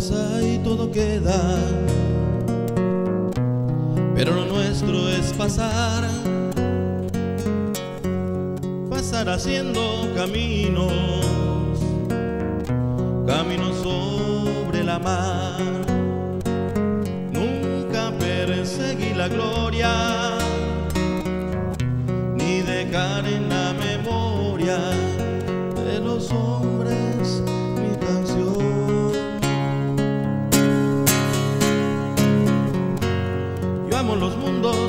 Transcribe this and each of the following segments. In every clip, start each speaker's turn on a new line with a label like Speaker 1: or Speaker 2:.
Speaker 1: dejar. Pero lo nuestro es pasar, pasar haciendo caminos, caminos sobre la mar. Nunca perseguí la gloria,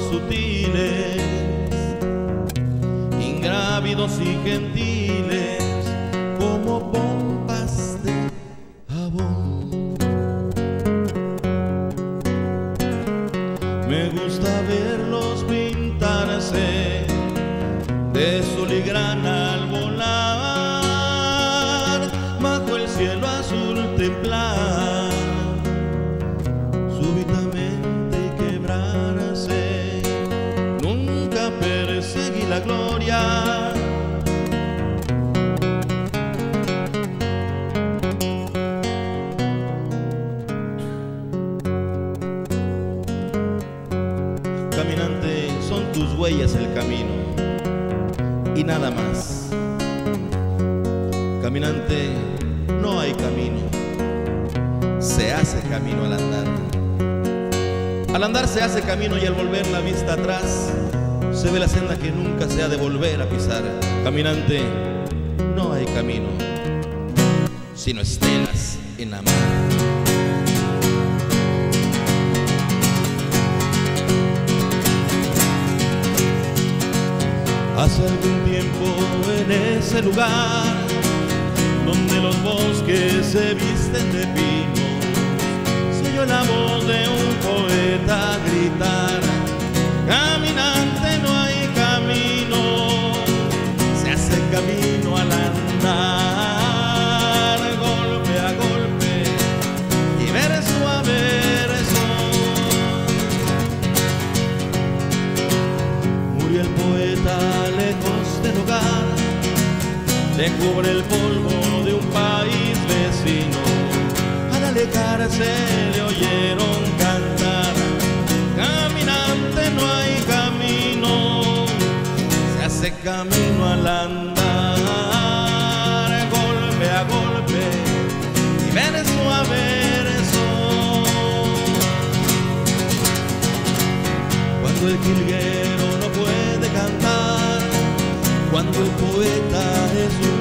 Speaker 1: sutiles, ingrávidos y gentiles, como pompas de jabón. Me gusta verlos pintarse de sol y grana al volar bajo el cielo azul templar huellas el camino y nada más. Caminante, no hay camino, se hace camino al andar. Al andar se hace camino y al volver la vista atrás se ve la senda que nunca se ha de volver a pisar. Caminante, no hay camino, sino estelas en la mar. Hace algún tiempo en ese lugar donde los bosques se visten de pino, se oyó la voz de un poeta gritar, caminante no hay camino, se hace camino al andar, golpe a golpe y verso a verso. Murió el poeta hogar, cubre el polvo de un país vecino. Al alejarse le oyeron cantar, caminante no hay camino, se hace camino al andar, golpe a golpe y verso a verso. Cuando el jilguero el poeta es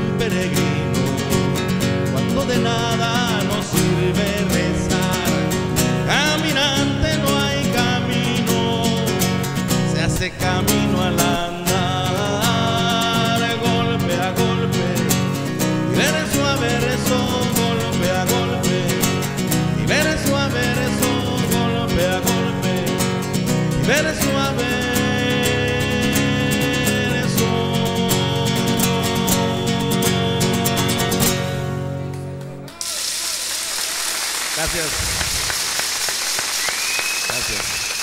Speaker 1: Gracias. Gracias.